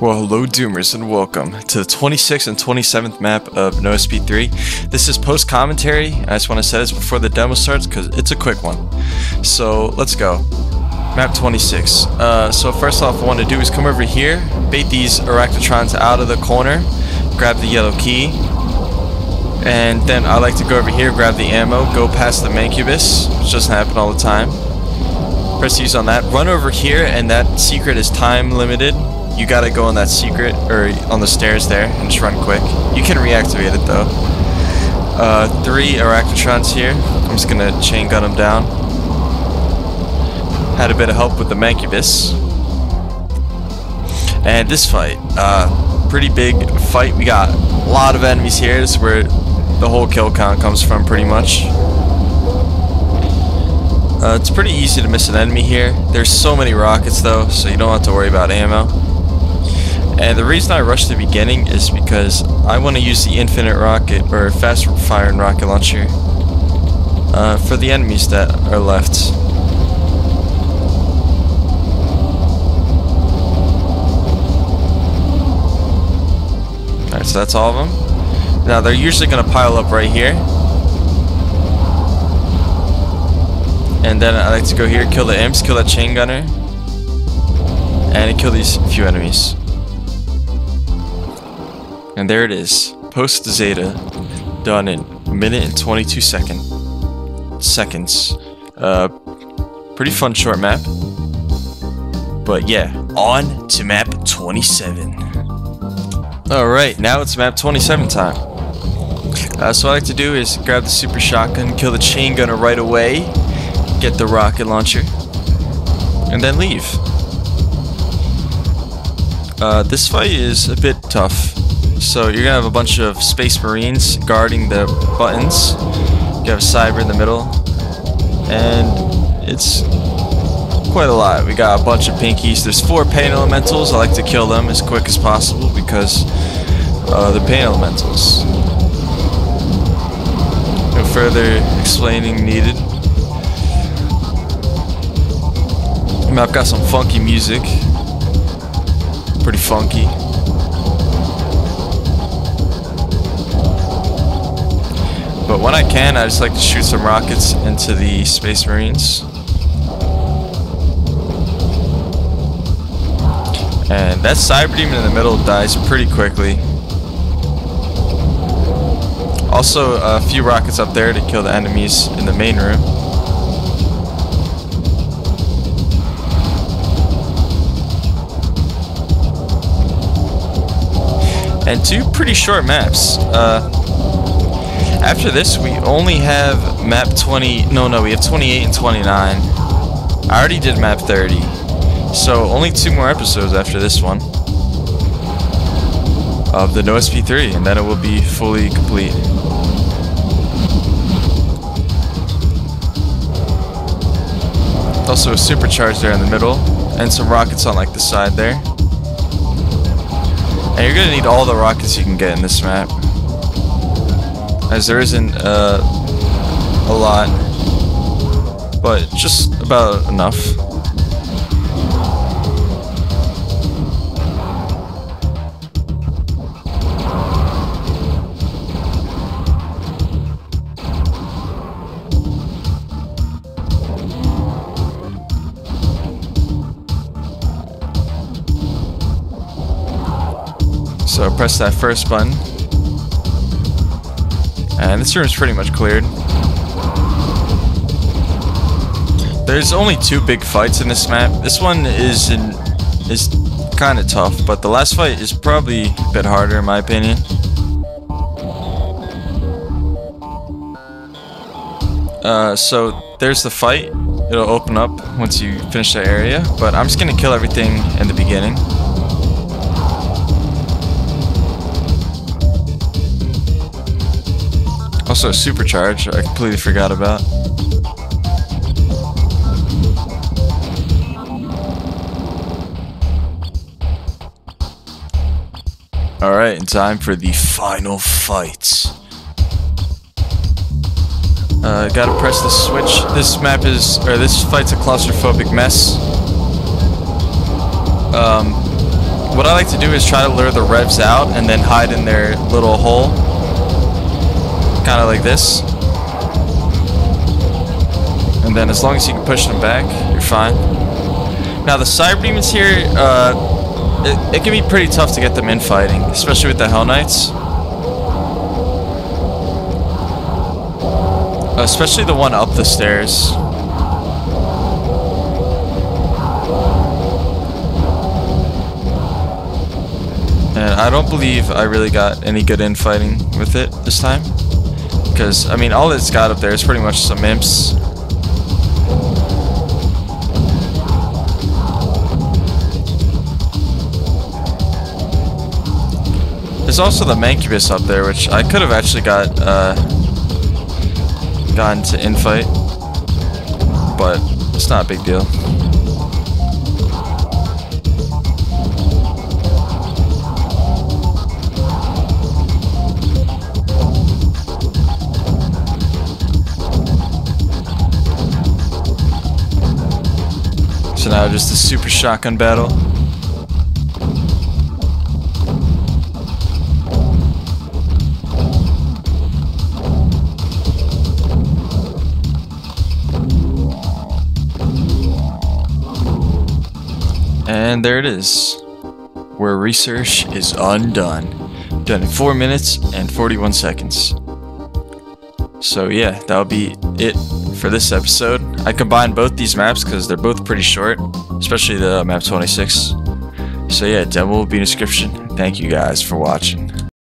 Well, hello Doomers and welcome to the 26th and 27th map of NoSP3. This is post commentary. I just want to say this before the demo starts because it's a quick one. So let's go. Map 26. Uh, so first off, what I want to do is come over here, bait these Arachnotrons out of the corner, grab the yellow key, and then I like to go over here, grab the ammo, go past the Mancubus, which doesn't happen all the time. Press use on that. Run over here, and that secret is time limited. You gotta go on that secret, or on the stairs there, and just run quick. You can reactivate it though. Uh, three Arachnotrons here. I'm just gonna chain gun them down. Had a bit of help with the Mancubus. And this fight, uh, pretty big fight. We got a lot of enemies here. This is where the whole kill count comes from, pretty much. Uh, it's pretty easy to miss an enemy here. There's so many rockets though, so you don't have to worry about ammo. And the reason I rushed the beginning is because I want to use the infinite rocket or fast firing rocket launcher uh, for the enemies that are left. Alright, so that's all of them. Now they're usually going to pile up right here. And then I like to go here, kill the imps, kill that chain gunner, and kill these few enemies. And there it is. Post Zeta done in a minute and 22 second seconds. Uh, pretty fun short map. But yeah, on to map 27. Alright, now it's map 27 time. Uh, so what I like to do is grab the super shotgun, kill the chain gunner right away, get the rocket launcher, and then leave. Uh, this fight is a bit tough. So you're gonna have a bunch of Space Marines guarding the buttons. You have Cyber in the middle, and it's quite a lot. We got a bunch of pinkies. There's four pain elementals. I like to kill them as quick as possible because uh, the pain elementals. No further explaining needed. I've got some funky music. Pretty funky. When I can, I just like to shoot some rockets into the Space Marines. And that Cyber Demon in the middle dies pretty quickly. Also, a few rockets up there to kill the enemies in the main room. And two pretty short maps. Uh, after this, we only have map 20. No, no, we have 28 and 29. I already did map 30. So only two more episodes after this one of the NoSP3, and then it will be fully complete. Also a supercharge there in the middle, and some rockets on like the side there. And you're gonna need all the rockets you can get in this map. As there isn't uh, a lot, but just about enough. So press that first button. And this room is pretty much cleared. There's only two big fights in this map. This one is in, is kind of tough, but the last fight is probably a bit harder in my opinion. Uh, so there's the fight. It'll open up once you finish that area, but I'm just gonna kill everything in the beginning. Also supercharge I completely forgot about. Alright, in time for the final fight. Uh, gotta press the switch. This map is, or this fight's a claustrophobic mess. Um, what I like to do is try to lure the revs out and then hide in their little hole. Kind of like this. And then as long as you can push them back, you're fine. Now the Cyber Demons here, uh, it, it can be pretty tough to get them in fighting, especially with the Hell Knights. Especially the one up the stairs. And I don't believe I really got any good infighting with it this time. Because, I mean, all it's got up there is pretty much some imps. There's also the Mancubus up there, which I could have actually got, uh, gotten to infight. But, it's not a big deal. So now just a super shotgun battle. And there it is. Where research is undone. Done in 4 minutes and 41 seconds. So yeah, that'll be it for this episode. I combined both these maps because they're both pretty short, especially the map 26. So yeah, demo will be in the description. Thank you guys for watching.